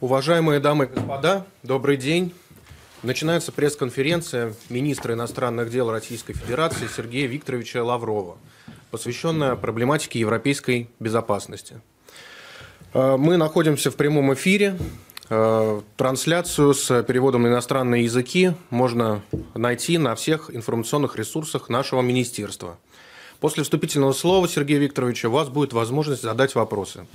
Уважаемые дамы и господа, добрый день. Начинается пресс-конференция министра иностранных дел Российской Федерации Сергея Викторовича Лаврова, посвященная проблематике европейской безопасности. Э, мы находимся в прямом эфире. Э, трансляцию с переводом на иностранные языки можно найти на всех информационных ресурсах нашего министерства – После вступительного слова Сергея Викторовича у вас будет возможность задать вопросы.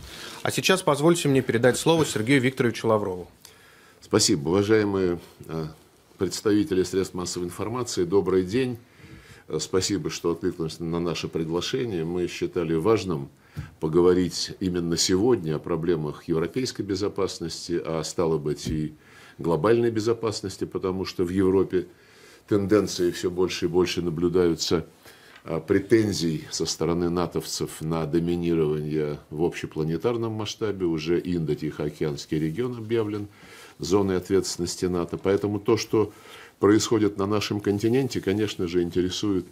А сейчас позвольте мне передать слово Сергею Викторовичу Лаврову. Спасибо. Уважаемые э, представители средств массовой информации, добрый день. Э, спасибо, что откликнулись на наше приглашение. Мы считали важным поговорить именно сегодня о проблемах европейской безопасности, а стало быть и глобальной безопасности, потому что в Европе тенденции все больше и больше наблюдаются – претензий со стороны натовцев на доминирование в общепланетарном масштабе. Уже Индо-Тихоокеанский регион объявлен зоной ответственности НАТО. Поэтому то, что происходит на нашем континенте, конечно же, интересует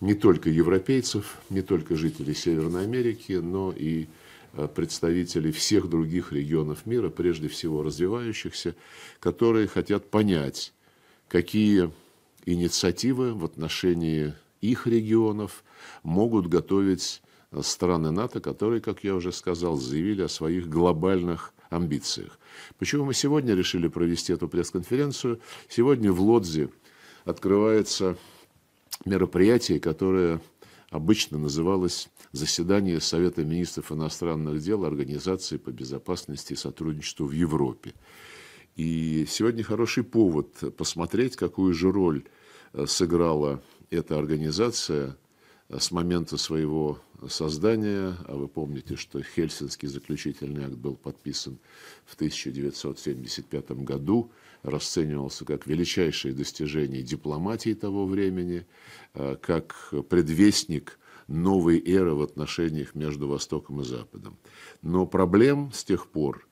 не только европейцев, не только жителей Северной Америки, но и э, представителей всех других регионов мира, прежде всего развивающихся, которые хотят понять, какие инициативы в отношении их регионов могут готовить страны НАТО, которые, как я уже сказал, заявили о своих глобальных амбициях. Почему мы сегодня решили провести эту пресс-конференцию? Сегодня в Лодзе открывается мероприятие, которое обычно называлось «Заседание Совета министров иностранных дел Организации по безопасности и сотрудничеству в Европе». И сегодня хороший повод посмотреть, какую же роль сыграла эта организация э, с момента своего создания, а вы помните, что Хельсинский заключительный акт был подписан в 1975 году, расценивался как величайшее достижение дипломатии того времени, э, как предвестник новой эры в отношениях между Востоком и Западом. Но проблем с тех пор –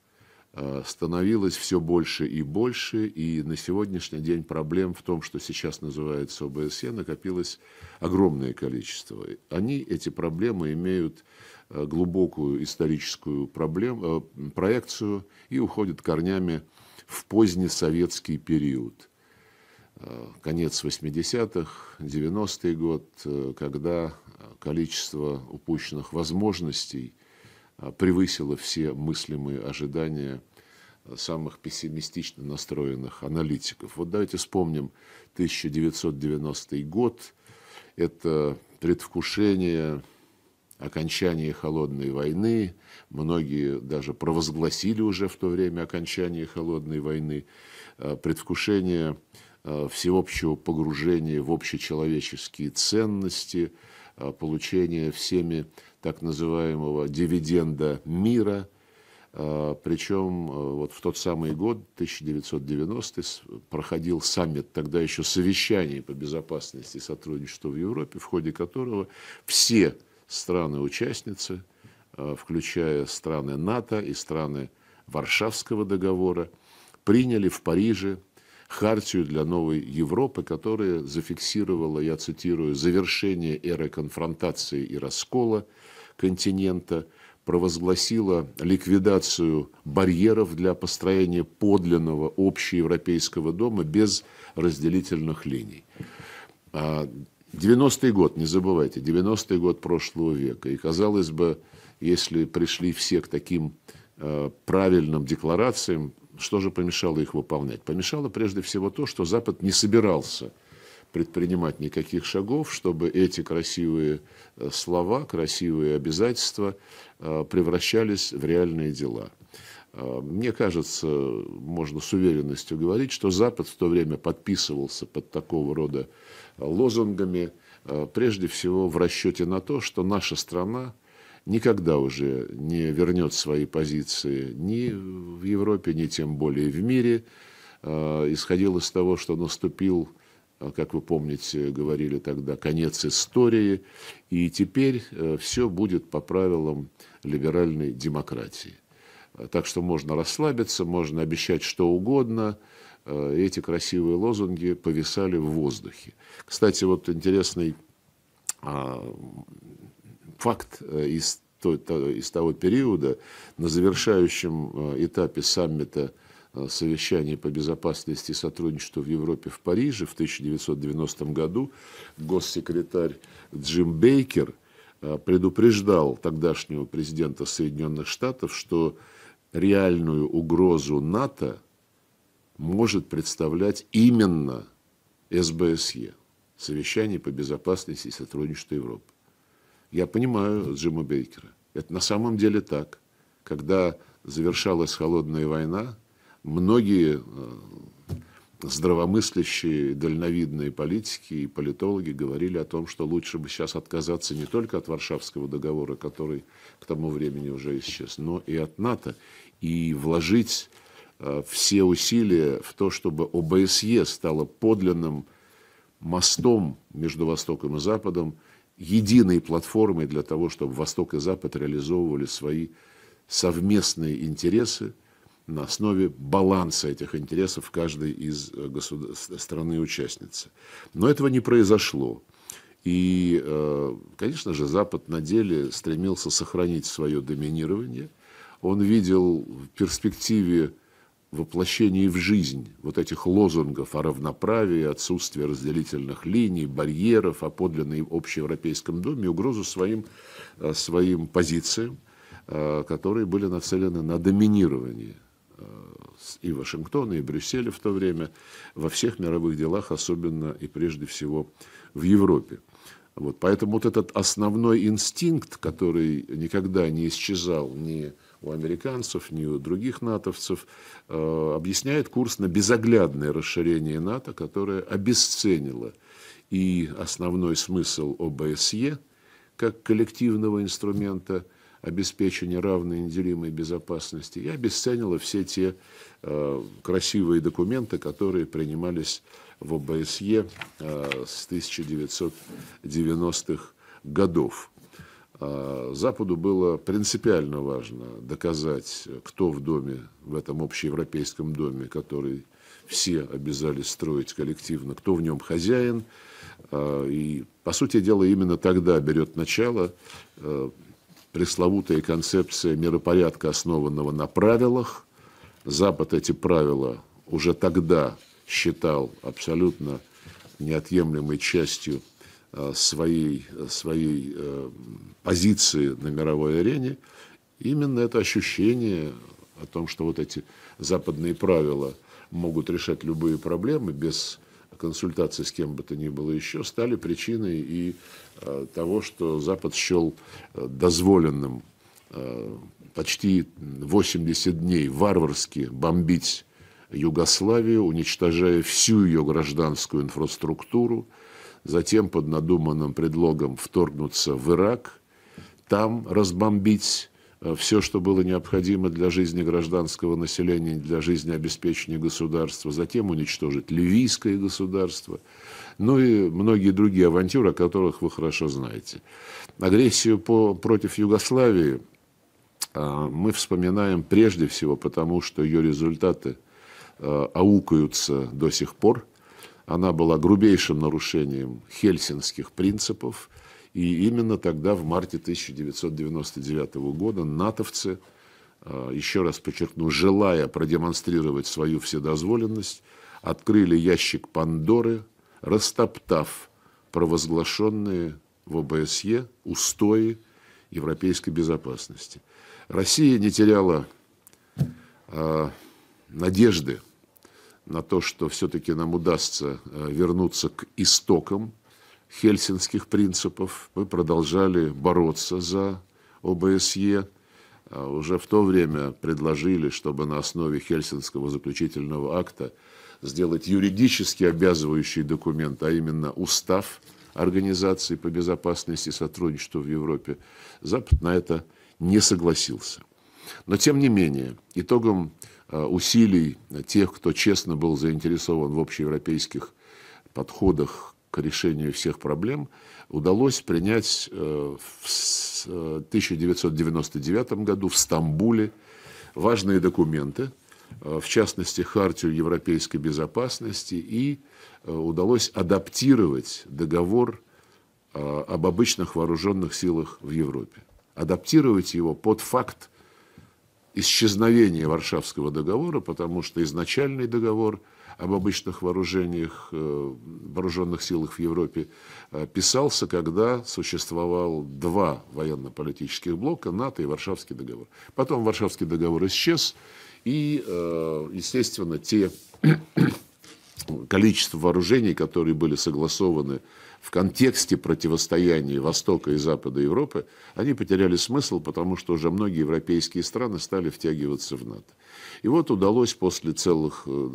становилось все больше и больше, и на сегодняшний день проблем в том, что сейчас называется ОБСЕ, накопилось огромное количество. Они, эти проблемы, имеют э, глубокую историческую проблем, э, проекцию и уходят корнями в поздний советский период. Конец 80-х, 90-й год, когда количество упущенных возможностей – превысила все мыслимые ожидания самых пессимистично настроенных аналитиков. Вот давайте вспомним 1990 год. Это предвкушение окончания холодной войны. Многие даже провозгласили уже в то время окончание холодной войны. А, предвкушение а, всеобщего погружения в общечеловеческие ценности, получение всеми так называемого дивиденда мира. А, Причем а, вот в тот самый год, 1990 проходил саммит, тогда еще совещание по безопасности и сотрудничеству в Европе, в ходе которого все страны-участницы, а, включая страны НАТО и страны Варшавского договора, приняли в Париже хартию для новой Европы, которая зафиксировала, я цитирую, завершение эры конфронтации и раскола континента, провозгласила ликвидацию барьеров для построения подлинного общеевропейского дома без разделительных линий. 90-й а, год, не забывайте, 90-й год прошлого века. И, казалось бы, если пришли все к таким а, правильным декларациям, что же помешало их выполнять? Помешало прежде всего то, что Запад не собирался предпринимать никаких шагов, чтобы эти красивые э, слова, красивые обязательства э, превращались в реальные дела. Э, мне кажется, можно с уверенностью говорить, что Запад в то время подписывался под такого рода лозунгами, прежде всего в расчете на то, что наша страна никогда уже не вернет свои позиции ни в Европе, ни тем более в мире. Э, исходил из того, что наступил, э, как вы помните, говорили тогда, конец истории, и теперь э, все будет по правилам либеральной демократии. Так что можно расслабиться, можно обещать что угодно. Эти красивые лозунги повисали в воздухе. Кстати, вот интересный а, факт э, из из того периода на завершающем этапе саммита совещания по безопасности и сотрудничеству в Европе в Париже в 1990 году госсекретарь Джим Бейкер предупреждал тогдашнего президента Соединенных Штатов, что реальную угрозу НАТО может представлять именно СБСЕ, Совещание по безопасности и сотрудничеству Европы. Я понимаю Джима Бейкера. Это на самом деле так. Когда завершалась холодная война, многие э, здравомыслящие, дальновидные политики и политологи говорили о том, что лучше бы сейчас отказаться не только от Варшавского договора, который к тому времени уже исчез, но и от НАТО, и вложить э, все усилия в то, чтобы ОБСЕ стало подлинным мостом между Востоком и Западом, единой платформой для того, чтобы Восток и Запад реализовывали свои совместные интересы на основе баланса этих интересов каждой из э, государ... страны-участницы. Но этого не произошло. И, э, конечно же, Запад на деле стремился сохранить свое доминирование – он видел в перспективе воплощения в жизнь вот этих лозунгов о равноправии, отсутствии разделительных линий, барьеров, о подлинной общеевропейском доме, угрозу своим, э, своим позициям, э, которые были нацелены на доминирование э, и Вашингтона, и Брюсселя в то время во всех мировых делах, особенно и прежде всего в Европе. Вот, поэтому вот этот основной инстинкт, который никогда не исчезал ни у американцев, ни у других натовцев, э, объясняет курс на безоглядное расширение НАТО, которое обесценило и основной смысл ОБСЕ как коллективного инструмента обеспечения равной неделимой безопасности и обесценило все те э, красивые документы, которые принимались в ОБСЕ э, с 1990-х годов. А Западу было принципиально важно доказать, кто в доме, в этом общеевропейском доме, который все обязались строить коллективно, кто в нем хозяин. А, и, по сути дела, именно тогда берет начало а, пресловутая концепция миропорядка, основанного на правилах. Запад эти правила уже тогда считал абсолютно неотъемлемой частью Э, своей, своей э, позиции на мировой арене, именно это ощущение о том, что вот эти западные правила могут решать любые проблемы без консультации с кем бы то ни было еще, стали причиной и э, того, что Запад счел дозволенным почти 80 дней варварски бомбить Югославию, уничтожая всю ее гражданскую инфраструктуру, затем под надуманным предлогом вторгнуться в Ирак, там разбомбить э, все, что было необходимо для жизни гражданского населения, для жизнеобеспечения государства, затем уничтожить ливийское государство, ну и многие другие авантюры, о которых вы хорошо знаете. Агрессию по, против Югославии а, мы вспоминаем прежде всего потому, что ее результаты а, аукаются до сих пор – она была грубейшим нарушением хельсинских принципов. И именно тогда, в марте 1999 года, натовцы, а, еще раз подчеркну, желая продемонстрировать свою вседозволенность, открыли ящик Пандоры, растоптав провозглашенные в ОБСЕ устои европейской безопасности. Россия не теряла э, надежды на то, что все-таки нам удастся э, вернуться к истокам хельсинских принципов. Мы продолжали бороться за ОБСЕ. А уже в то время предложили, чтобы на основе Хельсинского заключительного акта сделать юридически обязывающий документ, а именно устав Организации по безопасности и сотрудничеству в Европе. Запад на это не согласился. Но тем не менее, итогом усилий тех, кто честно был заинтересован в общеевропейских подходах к решению всех проблем, удалось принять э, в 1999 э, году в Стамбуле важные документы, в частности, Хартию европейской безопасности, и удалось адаптировать договор об обычных вооруженных силах в Европе. адаптировать его под факт исчезновения Варшавского договора, потому что изначальный договор об обычных вооружениях, э, вооруженных силах в Европе э, писался, когда существовал два военно-политических блока, НАТО и Варшавский договор. Потом Варшавский договор исчез, и, э, естественно, те количество вооружений, которые были согласованы в контексте противостояния Востока и Запада Европы, они потеряли смысл, потому что уже многие европейские страны стали втягиваться в НАТО. И вот удалось после целых, э,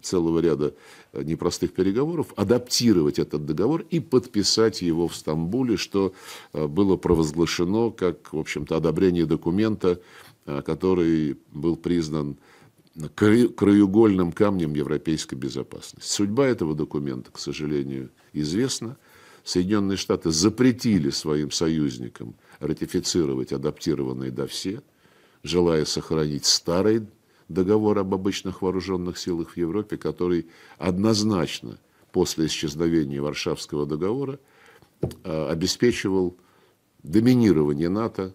целого ряда непростых переговоров адаптировать этот договор и подписать его в Стамбуле, что э, было провозглашено как, в общем-то, одобрение документа, э, который был признан краеугольным камнем европейской безопасности. Судьба этого документа, к сожалению, известна. Соединенные Штаты запретили своим союзникам ратифицировать адаптированные до все, желая сохранить старый договор об обычных вооруженных силах в Европе, который однозначно после исчезновения Варшавского договора э, обеспечивал доминирование НАТО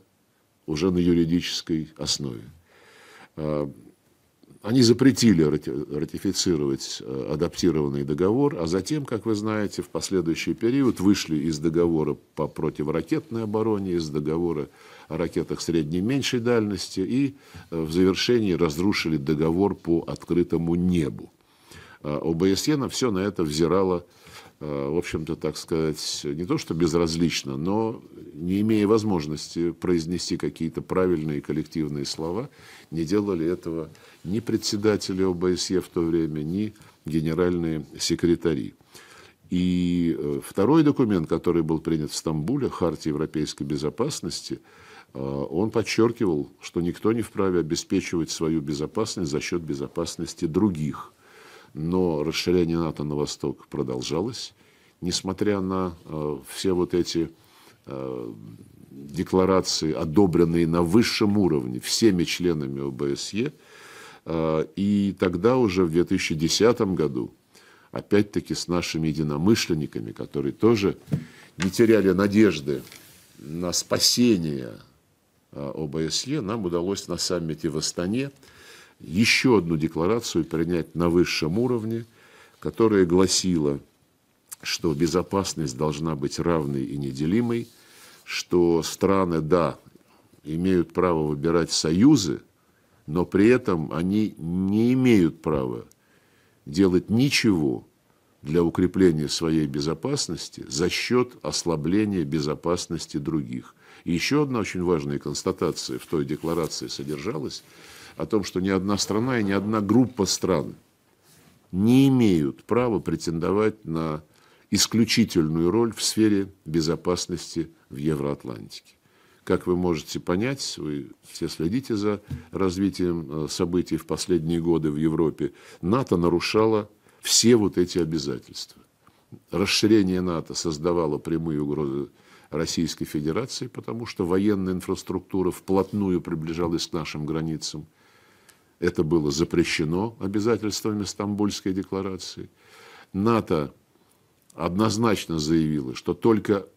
уже на юридической основе. Э, они запретили ратифицировать э, адаптированный договор, а затем, как вы знаете, в последующий период вышли из договора по противоракетной обороне, из договора о ракетах средней и меньшей дальности и э, в завершении разрушили договор по открытому небу. А ОБСЕ на все на это взирало Э, в общем-то, так сказать, не то что безразлично, но не имея возможности произнести какие-то правильные коллективные слова, не делали этого ни председатели ОБСЕ в то время, ни генеральные секретари. И э, второй документ, который был принят в Стамбуле, Хартия европейской безопасности, э, он подчеркивал, что никто не вправе обеспечивать свою безопасность за счет безопасности других – но расширение НАТО на восток продолжалось, несмотря на э, все вот эти э, декларации, одобренные на высшем уровне всеми членами ОБСЕ. Э, и тогда уже в 2010 году, опять-таки с нашими единомышленниками, которые тоже не теряли надежды на спасение э, ОБСЕ, нам удалось на саммите в Астане еще одну декларацию принять на высшем уровне, которая гласила, что безопасность должна быть равной и неделимой, что страны, да, имеют право выбирать союзы, но при этом они не имеют права делать ничего для укрепления своей безопасности за счет ослабления безопасности других. И еще одна очень важная констатация в той декларации содержалась – о том, что ни одна страна и ни одна группа стран не имеют права претендовать на исключительную роль в сфере безопасности в Евроатлантике. Как вы можете понять, вы все следите за развитием э, событий в последние годы в Европе, НАТО нарушало все вот эти обязательства. Расширение НАТО создавало прямые угрозы Российской Федерации, потому что военная инфраструктура вплотную приближалась к нашим границам. Это было запрещено обязательствами Стамбульской декларации. НАТО однозначно заявила, что только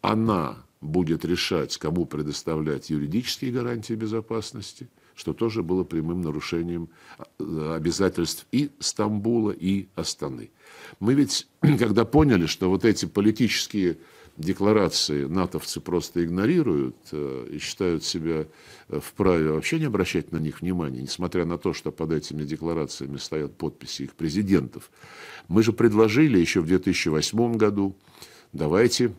она будет решать, кому предоставлять юридические гарантии безопасности, что тоже было прямым нарушением э, обязательств и Стамбула, и Астаны. Мы ведь, когда поняли, что вот эти политические декларации натовцы просто игнорируют э, и считают себя э, вправе вообще не обращать на них внимания, несмотря на то, что под этими декларациями стоят подписи их президентов. Мы же предложили еще в 2008 году, давайте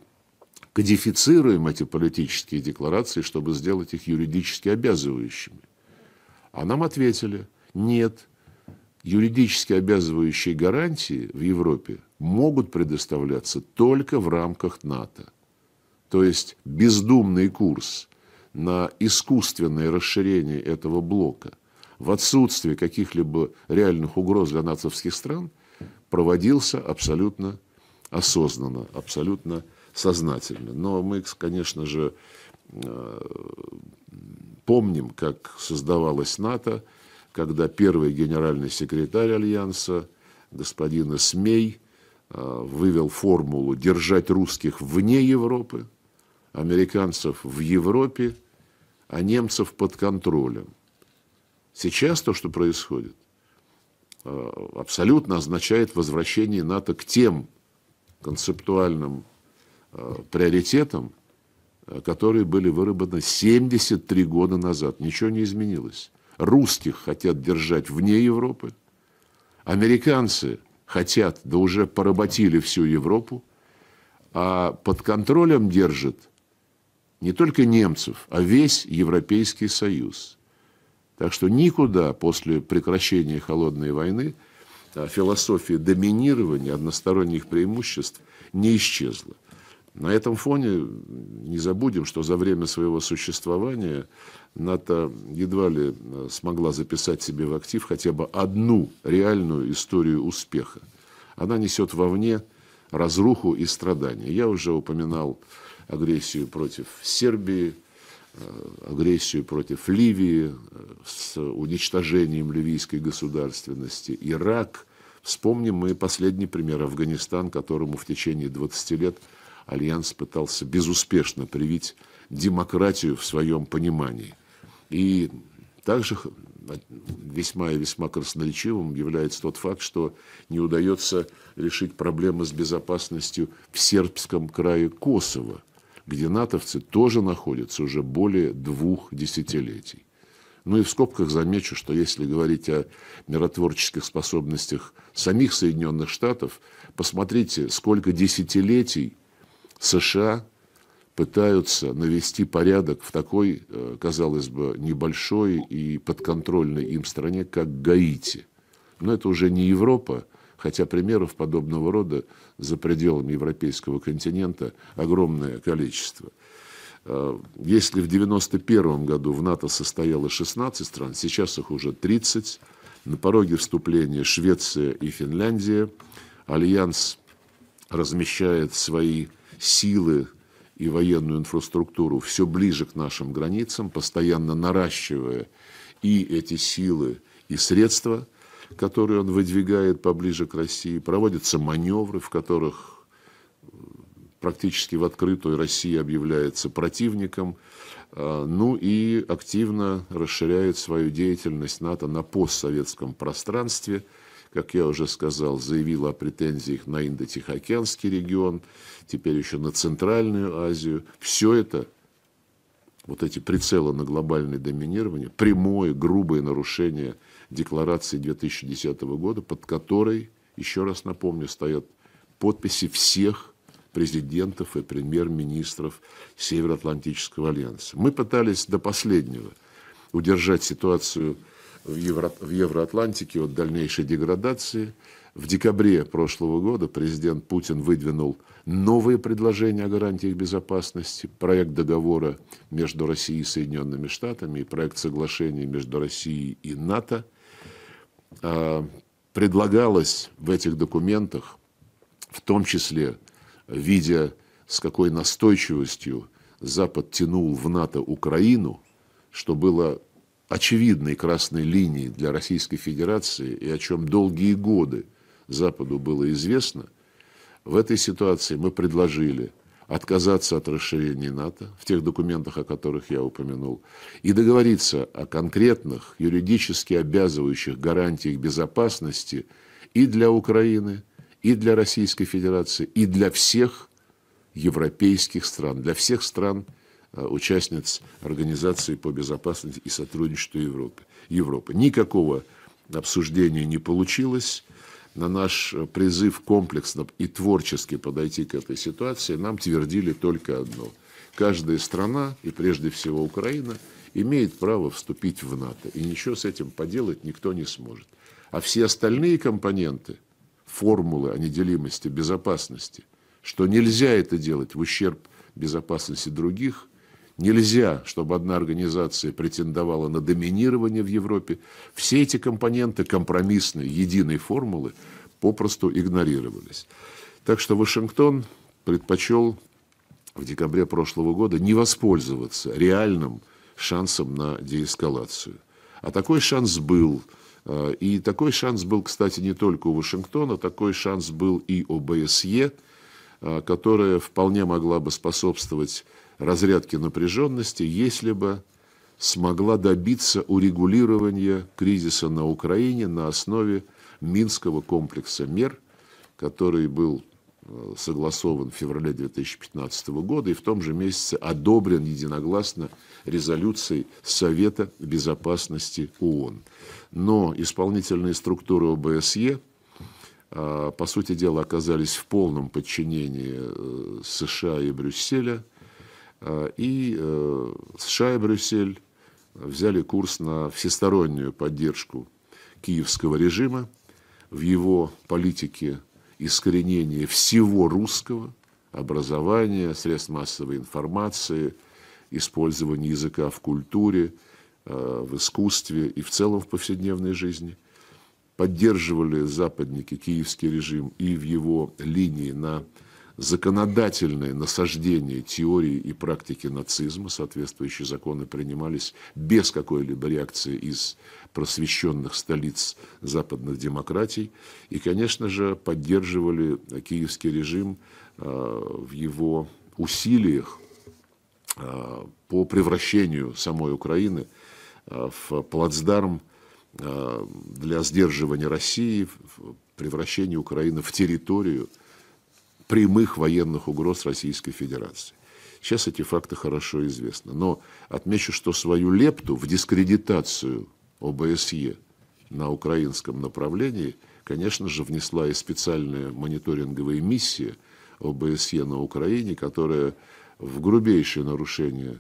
кодифицируем эти политические декларации, чтобы сделать их юридически обязывающими. А нам ответили, нет, юридически обязывающие гарантии в Европе могут предоставляться только в рамках НАТО. То есть бездумный курс на искусственное расширение этого блока в отсутствие каких-либо реальных угроз для нацовских стран проводился абсолютно осознанно, абсолютно сознательно. Но мы, конечно же, э, помним, как создавалась НАТО, когда первый генеральный секретарь Альянса, господин Смей, вывел формулу «держать русских вне Европы», американцев в Европе, а немцев под контролем. Сейчас то, что происходит, э, абсолютно означает возвращение НАТО к тем концептуальным э, приоритетам, э, которые были выработаны 73 года назад. Ничего не изменилось. Русских хотят держать вне Европы, американцы хотят, да уже поработили всю Европу, а под контролем держит не только немцев, а весь Европейский Союз. Так что никуда после прекращения холодной войны а, философия доминирования, односторонних преимуществ не исчезла. На этом фоне не забудем, что за время своего существования НАТО едва ли а, смогла записать себе в актив хотя бы одну реальную историю успеха. Она несет вовне разруху и страдания. Я уже упоминал агрессию против Сербии, э, агрессию против Ливии э, с уничтожением ливийской государственности, Ирак. Вспомним мы последний пример Афганистан, которому в течение 20 лет Альянс пытался безуспешно привить демократию в своем понимании. И также весьма и весьма красноречивым является тот факт, что не удается решить проблемы с безопасностью в сербском крае Косово, где натовцы тоже находятся уже более двух десятилетий. Ну и в скобках замечу, что если говорить о миротворческих способностях самих Соединенных Штатов, посмотрите, сколько десятилетий США пытаются навести порядок в такой, э, казалось бы, небольшой и подконтрольной им стране, как Гаити. Но это уже не Европа, хотя примеров подобного рода за пределами европейского континента огромное количество. Э, если в 1991 году в НАТО состояло 16 стран, сейчас их уже 30. На пороге вступления Швеция и Финляндия. Альянс размещает свои силы и военную инфраструктуру все ближе к нашим границам, постоянно наращивая и эти силы, и средства, которые он выдвигает поближе к России. Проводятся маневры, в которых практически в открытую Россия объявляется противником, а, ну и активно расширяет свою деятельность НАТО на постсоветском пространстве – как я уже сказал, заявила о претензиях на Индо-Тихоокеанский регион, теперь еще на Центральную Азию. Все это, вот эти прицелы на глобальное доминирование, прямое, грубое нарушение декларации 2010 года, под которой, еще раз напомню, стоят подписи всех президентов и премьер-министров Североатлантического альянса. Мы пытались до последнего удержать ситуацию в, Евро, в Евроатлантике от дальнейшей деградации. В декабре прошлого года президент Путин выдвинул новые предложения о гарантиях безопасности, проект договора между Россией и Соединенными Штатами и проект соглашения между Россией и НАТО. А, предлагалось в этих документах, в том числе, видя с какой настойчивостью Запад тянул в НАТО Украину, что было очевидной красной линии для Российской Федерации и о чем долгие годы Западу было известно, в этой ситуации мы предложили отказаться от расширения НАТО в тех документах, о которых я упомянул, и договориться о конкретных юридически обязывающих гарантиях безопасности и для Украины, и для Российской Федерации, и для всех европейских стран, для всех стран участниц Организации по безопасности и сотрудничеству Европы. Европы. Никакого обсуждения не получилось. На наш призыв комплексно и творчески подойти к этой ситуации нам твердили только одно. Каждая страна, и прежде всего Украина, имеет право вступить в НАТО. И ничего с этим поделать никто не сможет. А все остальные компоненты, формулы о неделимости безопасности, что нельзя это делать в ущерб безопасности других, Нельзя, чтобы одна организация претендовала на доминирование в Европе. Все эти компоненты компромиссной, единой формулы попросту игнорировались. Так что Вашингтон предпочел в декабре прошлого года не воспользоваться реальным шансом на деэскалацию. А такой шанс был. Э, и такой шанс был, кстати, не только у Вашингтона, такой шанс был и у ОБСЕ, э, которая вполне могла бы способствовать разрядки напряженности, если бы смогла добиться урегулирования кризиса на Украине на основе Минского комплекса мер, который был э, согласован в феврале 2015 года и в том же месяце одобрен единогласно резолюцией Совета Безопасности ООН. Но исполнительные структуры ОБСЕ, э, по сути дела, оказались в полном подчинении э, США и Брюсселя, и США и Брюссель взяли курс на всестороннюю поддержку киевского режима в его политике искоренения всего русского, образования, средств массовой информации, использования языка в культуре, э, в искусстве и в целом в повседневной жизни. Поддерживали западники киевский режим и в его линии на законодательное насаждение теории и практики нацизма, соответствующие законы принимались без какой-либо реакции из просвещенных столиц западных демократий. И, конечно же, поддерживали киевский режим э, в его усилиях э, по превращению самой Украины э, в плацдарм для сдерживания России, в превращение Украины в территорию, прямых военных угроз Российской Федерации. Сейчас эти факты хорошо известны. Но отмечу, что свою лепту в дискредитацию ОБСЕ на украинском направлении, конечно же, внесла и специальная мониторинговая миссия ОБСЕ на Украине, которая в грубейшее нарушение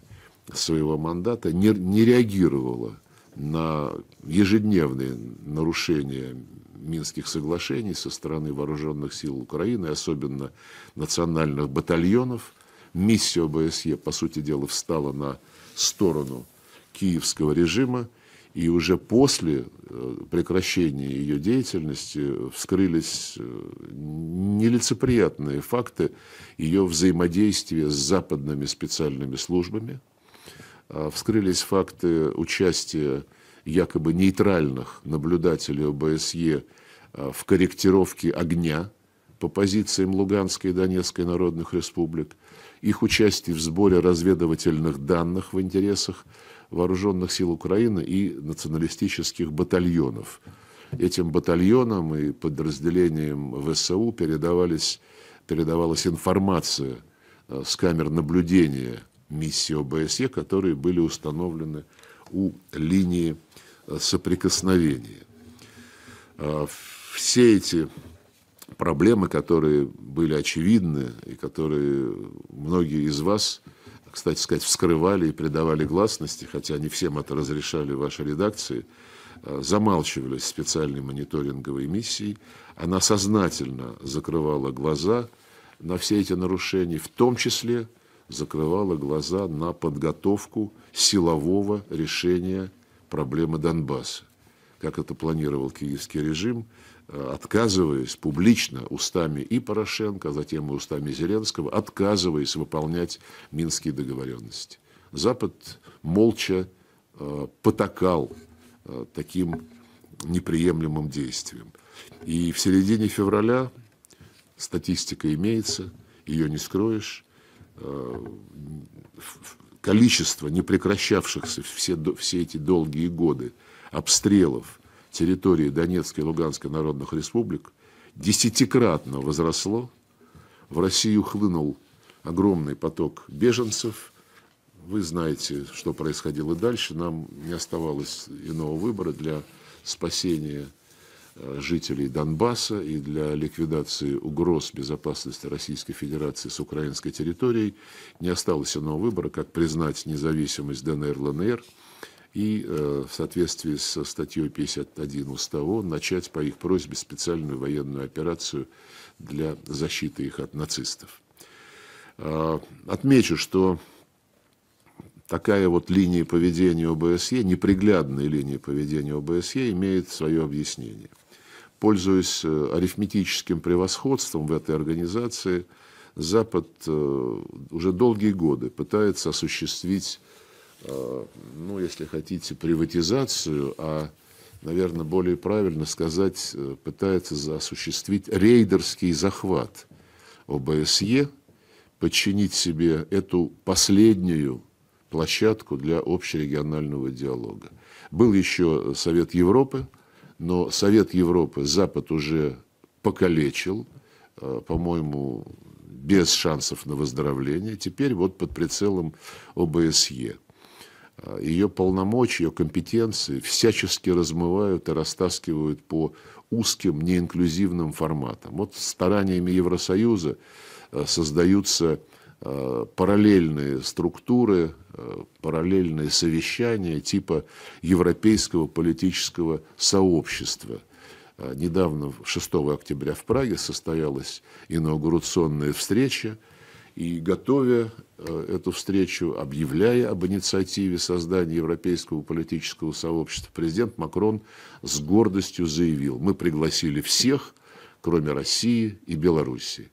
своего мандата не, не реагировала на ежедневные нарушения Минских соглашений со стороны вооруженных сил Украины, особенно национальных батальонов. Миссия ОБСЕ, по сути дела, встала на сторону киевского режима, и уже после э, прекращения ее деятельности вскрылись э, нелицеприятные факты ее взаимодействия с западными специальными службами, а вскрылись факты участия якобы нейтральных наблюдателей ОБСЕ э, в корректировке огня по позициям Луганской и Донецкой народных республик, их участие в сборе разведывательных данных в интересах вооруженных сил Украины и националистических батальонов. Этим батальонам и подразделениям ВСУ передавались, передавалась информация э, с камер наблюдения миссии ОБСЕ, которые были установлены у линии соприкосновения. А, все эти проблемы, которые были очевидны и которые многие из вас, кстати сказать, вскрывали и придавали гласности, хотя не всем это разрешали ваши редакции, а, замалчивались специальной мониторинговой миссией. Она сознательно закрывала глаза на все эти нарушения, в том числе закрывала глаза на подготовку силового решения проблемы Донбасса. Как это планировал киевский режим, э, отказываясь публично устами и Порошенко, а затем и устами Зеленского, отказываясь выполнять минские договоренности. Запад молча э, потакал э, таким неприемлемым действием. И в середине февраля статистика имеется, ее не скроешь, количество непрекращавшихся все, все эти долгие годы обстрелов территории Донецкой и Луганской народных республик десятикратно возросло. В Россию хлынул огромный поток беженцев. Вы знаете, что происходило дальше. Нам не оставалось иного выбора для спасения жителей Донбасса и для ликвидации угроз безопасности Российской Федерации с украинской территорией не осталось иного выбора, как признать независимость ДНР, ЛНР и э, в соответствии со статьей 51 Устава начать по их просьбе специальную военную операцию для защиты их от нацистов. Э, отмечу, что такая вот линия поведения ОБСЕ, неприглядная линия поведения ОБСЕ имеет свое объяснение пользуясь э, арифметическим превосходством в этой организации, Запад э, уже долгие годы пытается осуществить, э, ну, если хотите, приватизацию, а, наверное, более правильно сказать, пытается осуществить рейдерский захват ОБСЕ, подчинить себе эту последнюю площадку для общерегионального диалога. Был еще Совет Европы, но Совет Европы Запад уже покалечил, э, по-моему, без шансов на выздоровление. Теперь вот под прицелом ОБСЕ. Э, ее полномочия, ее компетенции всячески размывают и растаскивают по узким, неинклюзивным форматам. Вот стараниями Евросоюза э, создаются параллельные структуры, параллельные совещания типа Европейского политического сообщества – а, недавно, 6 октября в Праге, состоялась инаугурационная встреча, и готовя а, эту встречу, объявляя об инициативе создания Европейского политического сообщества, президент Макрон с гордостью заявил, мы пригласили всех, кроме России и Белоруссии.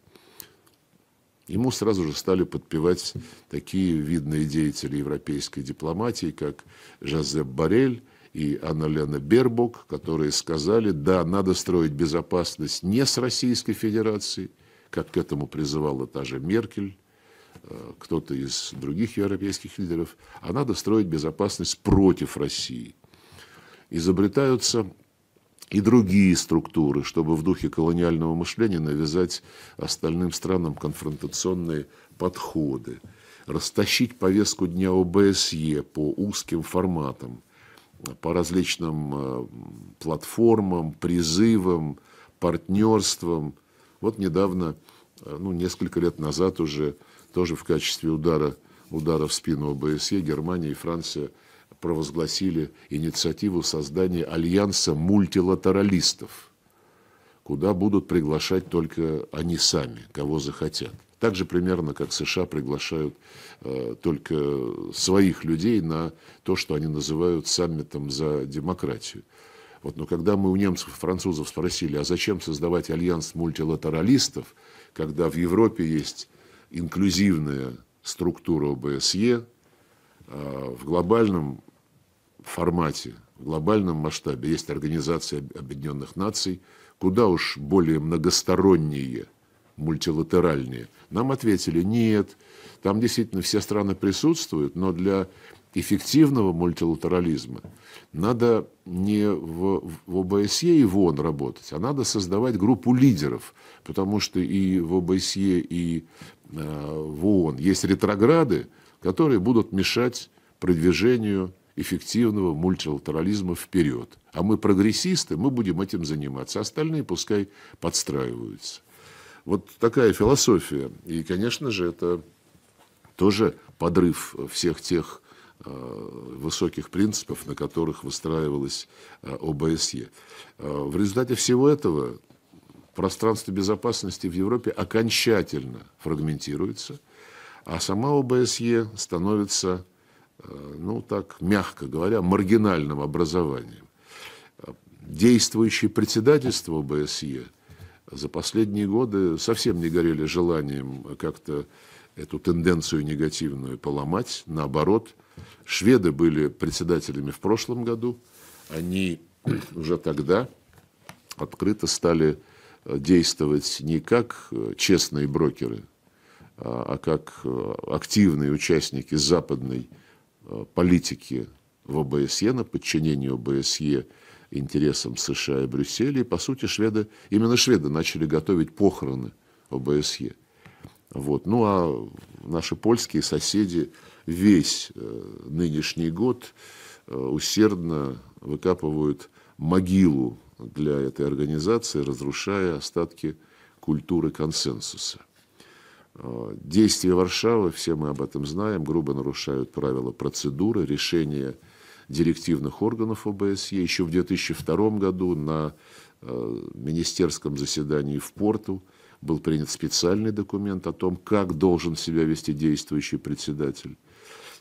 Ему сразу же стали подпевать такие видные деятели европейской дипломатии, как Жозеп Барель, и Анна-Лена Бербок, которые сказали, да, надо строить безопасность не с Российской Федерацией, как к этому призывала та же Меркель, э, кто-то из других европейских лидеров, а надо строить безопасность против России. Изобретаются и другие структуры, чтобы в духе колониального мышления навязать остальным странам конфронтационные подходы, растащить повестку дня ОБСЕ по узким форматам – по различным э, платформам, призывам, партнерствам. Вот недавно, э, ну, несколько лет назад уже, тоже в качестве удара, удара в спину ОБСЕ, Германия и Франция провозгласили инициативу создания альянса мультилатералистов, куда будут приглашать только они сами, кого захотят. Так же примерно, как США приглашают э, только своих людей на то, что они называют саммитом за демократию. Вот, но когда мы у немцев и французов спросили, а зачем создавать альянс мультилатералистов, когда в Европе есть инклюзивная структура ОБСЕ, а в глобальном формате, в глобальном масштабе есть Организация Объединенных Наций, куда уж более многосторонние – мультилатеральнее. Нам ответили, нет, там действительно все страны присутствуют, но для эффективного мультилатерализма надо не в, в ОБСЕ и в ООН работать, а надо создавать группу лидеров, потому что и в ОБСЕ, и э, в ООН есть ретрограды, которые будут мешать продвижению эффективного мультилатерализма вперед. А мы прогрессисты, мы будем этим заниматься, остальные пускай подстраиваются. Вот такая философия. И, конечно же, это тоже подрыв всех тех э, высоких принципов, на которых выстраивалась э, ОБСЕ. Э, в результате всего этого пространство безопасности в Европе окончательно фрагментируется, а сама ОБСЕ становится, ну так, мягко говоря, маргинальным образованием. Действующее председательство ОБСЕ – за последние годы совсем не горели желанием как-то эту тенденцию негативную поломать. Наоборот, шведы были председателями в прошлом году. Они уже тогда открыто стали действовать не как честные брокеры, а, а как активные участники западной политики в ОБСЕ, на подчинении ОБСЕ интересам США и Брюсселя. И, по сути, шведы, именно шведы начали готовить похороны ОБСЕ. Вот. Ну, а наши польские соседи весь э, нынешний год э, усердно выкапывают могилу для этой организации, разрушая остатки культуры консенсуса. Э, действия Варшавы, все мы об этом знаем, грубо нарушают правила процедуры, решения директивных органов ОБСЕ. Еще в 2002 году на э, министерском заседании в Порту был принят специальный документ о том, как должен себя вести действующий председатель,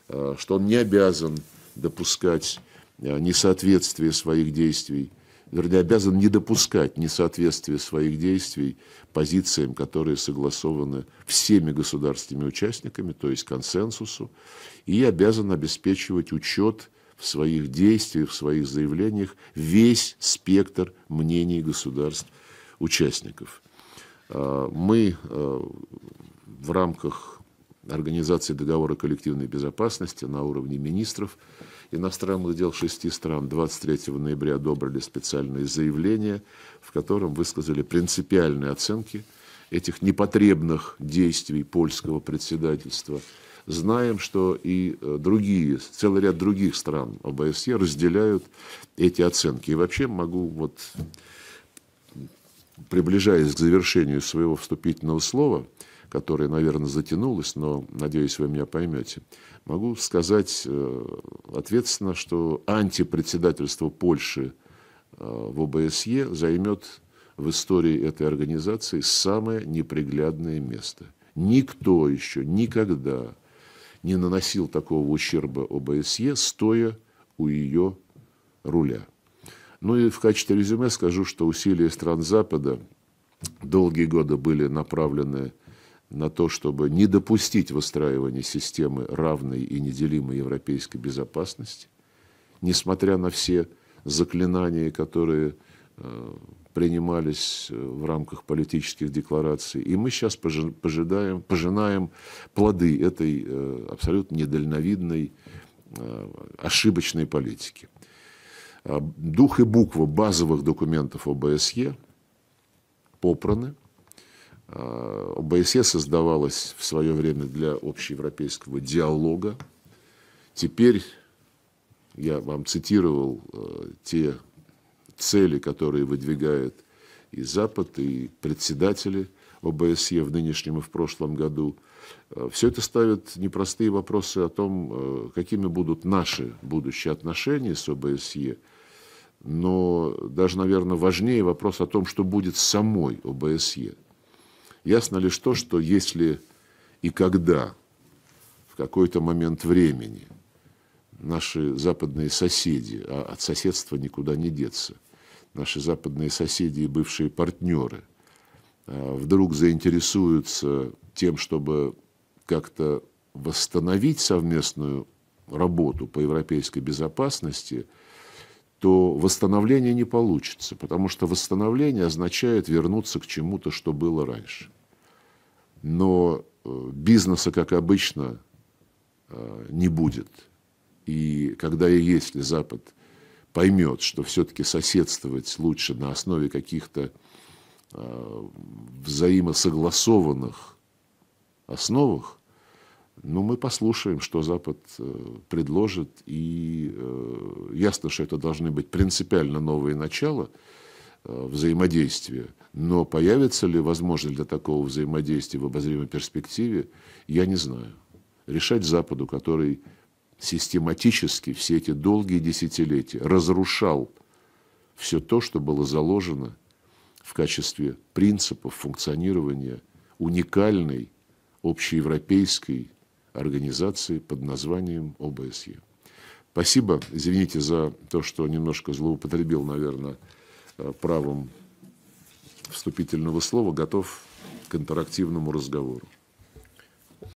э, что он не обязан допускать несоответствие своих действий, вернее, обязан не допускать несоответствия своих действий позициям, которые согласованы всеми государственными участниками, то есть консенсусу, и обязан обеспечивать учет в своих действиях, в своих заявлениях весь спектр мнений государств-участников. А, мы а, в рамках Организации договора коллективной безопасности на уровне министров иностранных дел шести стран 23 ноября одобрили специальное заявление, в котором высказали принципиальные оценки этих непотребных действий польского председательства. Знаем, что и э, другие, целый ряд других стран ОБСЕ разделяют эти оценки. И вообще могу вот приближаясь к завершению своего вступительного слова, которое, наверное, затянулось, но, надеюсь, вы меня поймете, могу сказать э, ответственно, что антипредседательство Польши э, в ОБСЕ займет в истории этой организации самое неприглядное место. Никто еще никогда не наносил такого ущерба ОБСЕ, стоя у ее руля. Ну и в качестве резюме скажу, что усилия стран Запада долгие годы были направлены на то, чтобы не допустить выстраивания системы равной и неделимой европейской безопасности, несмотря на все заклинания, которые э, принимались э, в рамках политических деклараций. И мы сейчас пожидаем, пожинаем плоды этой э, абсолютно недальновидной, ошибочной политики. Дух и буква базовых документов ОБСЕ попраны. А, ОБСЕ создавалась в свое время для общеевропейского диалога. Теперь я вам цитировал а, те цели, которые выдвигает и Запад, и председатели ОБСЕ в нынешнем и в прошлом году. Все это ставит непростые вопросы о том, какими будут наши будущие отношения с ОБСЕ – но даже, наверное, важнее вопрос о том, что будет с самой ОБСЕ. Ясно лишь то, что если и когда в какой-то момент времени наши западные соседи, а от соседства никуда не деться, наши западные соседи и бывшие партнеры а, вдруг заинтересуются тем, чтобы как-то восстановить совместную работу по европейской безопасности – то восстановление не получится, потому что восстановление означает вернуться к чему-то, что было раньше. Но э, бизнеса, как обычно, э, не будет. И когда и если Запад поймет, что все-таки соседствовать лучше на основе каких-то э, взаимосогласованных основах, ну, мы послушаем, что Запад предложит, и ясно, что это должны быть принципиально новые начала взаимодействия, но появится ли возможность для такого взаимодействия в обозримой перспективе, я не знаю. Решать Западу, который систематически все эти долгие десятилетия разрушал все то, что было заложено в качестве принципов функционирования уникальной общеевропейской организации под названием ОБСЕ. Спасибо. Извините за то, что немножко злоупотребил, наверное, э, правом вступительного слова. Готов к интерактивному разговору.